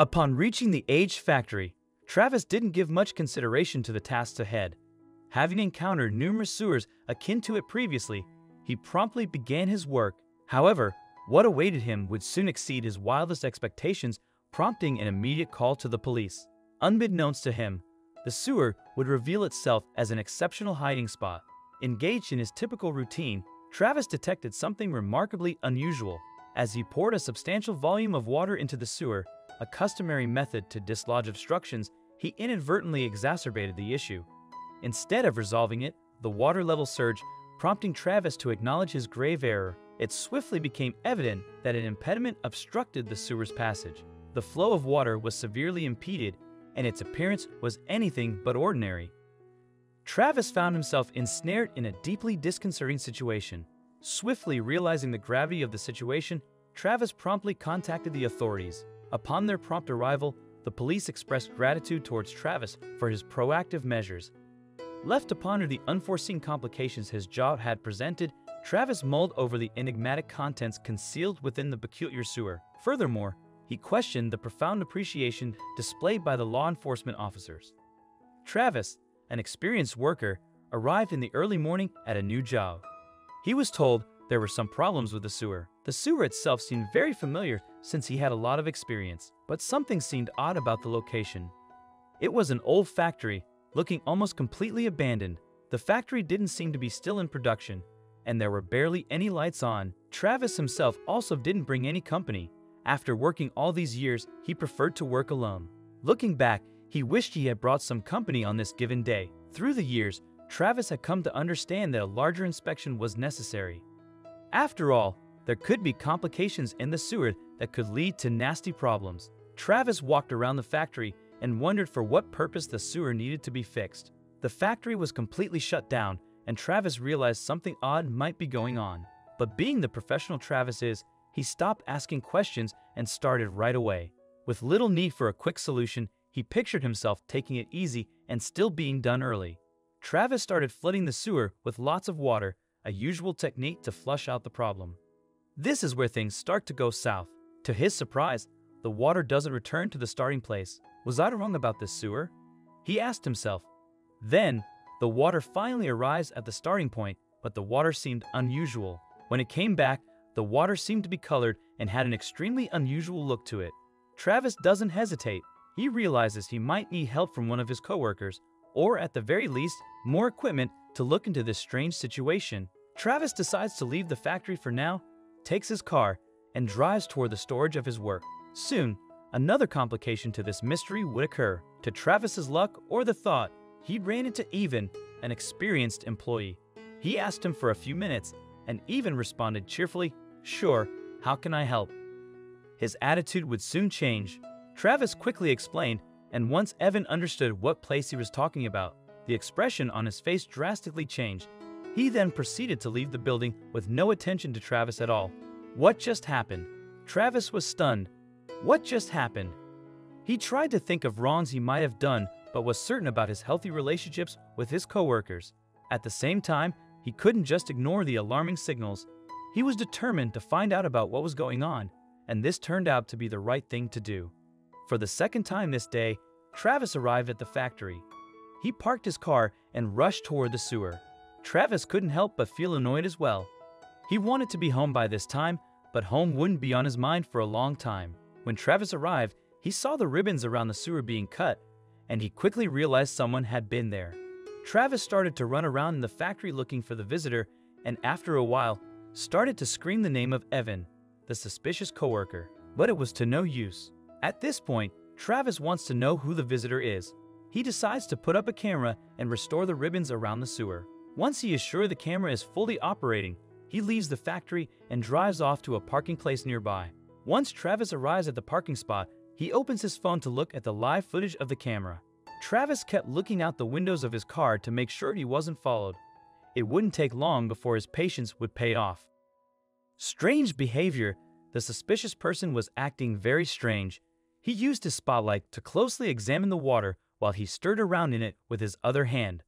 Upon reaching the Age factory, Travis didn't give much consideration to the tasks ahead. Having encountered numerous sewers akin to it previously, he promptly began his work. However, what awaited him would soon exceed his wildest expectations, prompting an immediate call to the police. Unbeknownst to him, the sewer would reveal itself as an exceptional hiding spot. Engaged in his typical routine, Travis detected something remarkably unusual. As he poured a substantial volume of water into the sewer, a customary method to dislodge obstructions, he inadvertently exacerbated the issue. Instead of resolving it, the water level surged, prompting Travis to acknowledge his grave error. It swiftly became evident that an impediment obstructed the sewer's passage. The flow of water was severely impeded, and its appearance was anything but ordinary. Travis found himself ensnared in a deeply disconcerting situation. Swiftly realizing the gravity of the situation, Travis promptly contacted the authorities. Upon their prompt arrival, the police expressed gratitude towards Travis for his proactive measures. Left to ponder the unforeseen complications his job had presented, Travis mulled over the enigmatic contents concealed within the peculiar sewer. Furthermore, he questioned the profound appreciation displayed by the law enforcement officers. Travis, an experienced worker, arrived in the early morning at a new job. He was told there were some problems with the sewer. The sewer itself seemed very familiar since he had a lot of experience, but something seemed odd about the location. It was an old factory, looking almost completely abandoned. The factory didn't seem to be still in production, and there were barely any lights on. Travis himself also didn't bring any company. After working all these years, he preferred to work alone. Looking back, he wished he had brought some company on this given day. Through the years, Travis had come to understand that a larger inspection was necessary. After all, there could be complications in the sewer that could lead to nasty problems. Travis walked around the factory and wondered for what purpose the sewer needed to be fixed. The factory was completely shut down, and Travis realized something odd might be going on. But being the professional Travis is, he stopped asking questions and started right away. With little need for a quick solution, he pictured himself taking it easy and still being done early. Travis started flooding the sewer with lots of water, a usual technique to flush out the problem. This is where things start to go south. To his surprise, the water doesn't return to the starting place. Was I wrong about this sewer? He asked himself. Then, the water finally arrives at the starting point, but the water seemed unusual. When it came back, the water seemed to be colored and had an extremely unusual look to it. Travis doesn't hesitate. He realizes he might need help from one of his coworkers, or at the very least, more equipment to look into this strange situation. Travis decides to leave the factory for now, takes his car, and drives toward the storage of his work. Soon, another complication to this mystery would occur. To Travis's luck or the thought, he ran into Evan, an experienced employee. He asked him for a few minutes, and Evan responded cheerfully, Sure, how can I help? His attitude would soon change. Travis quickly explained, and once Evan understood what place he was talking about, the expression on his face drastically changed. He then proceeded to leave the building with no attention to Travis at all. What just happened? Travis was stunned. What just happened? He tried to think of wrongs he might have done, but was certain about his healthy relationships with his coworkers. At the same time, he couldn't just ignore the alarming signals. He was determined to find out about what was going on, and this turned out to be the right thing to do. For the second time this day, Travis arrived at the factory. He parked his car and rushed toward the sewer. Travis couldn't help but feel annoyed as well. He wanted to be home by this time, but home wouldn't be on his mind for a long time. When Travis arrived, he saw the ribbons around the sewer being cut, and he quickly realized someone had been there. Travis started to run around in the factory looking for the visitor, and after a while, started to scream the name of Evan, the suspicious coworker, but it was to no use. At this point, Travis wants to know who the visitor is. He decides to put up a camera and restore the ribbons around the sewer. Once he is sure the camera is fully operating, he leaves the factory and drives off to a parking place nearby. Once Travis arrives at the parking spot, he opens his phone to look at the live footage of the camera. Travis kept looking out the windows of his car to make sure he wasn't followed. It wouldn't take long before his patience would pay off. Strange behavior. The suspicious person was acting very strange. He used his spotlight to closely examine the water while he stirred around in it with his other hand.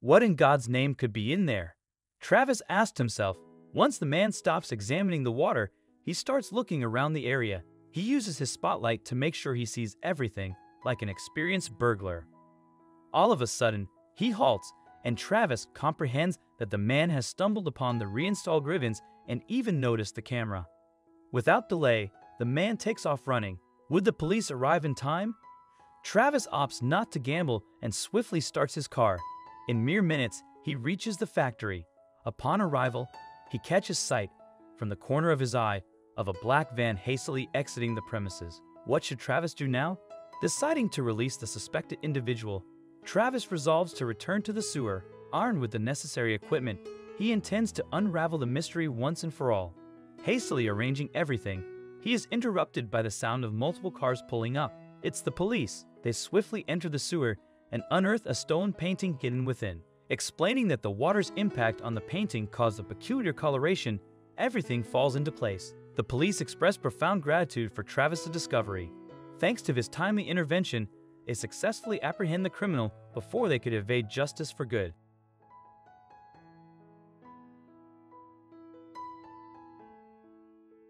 What in God's name could be in there? Travis asked himself. Once the man stops examining the water, he starts looking around the area. He uses his spotlight to make sure he sees everything like an experienced burglar. All of a sudden, he halts, and Travis comprehends that the man has stumbled upon the reinstalled ribbons and even noticed the camera. Without delay, the man takes off running. Would the police arrive in time? Travis opts not to gamble and swiftly starts his car. In mere minutes, he reaches the factory. Upon arrival, he catches sight, from the corner of his eye, of a black van hastily exiting the premises. What should Travis do now? Deciding to release the suspected individual, Travis resolves to return to the sewer. Armed with the necessary equipment, he intends to unravel the mystery once and for all. Hastily arranging everything, he is interrupted by the sound of multiple cars pulling up. It's the police. They swiftly enter the sewer and unearth a stone painting hidden within. Explaining that the water's impact on the painting caused a peculiar coloration, everything falls into place. The police express profound gratitude for Travis' discovery. Thanks to his timely intervention, they successfully apprehend the criminal before they could evade justice for good.